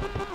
you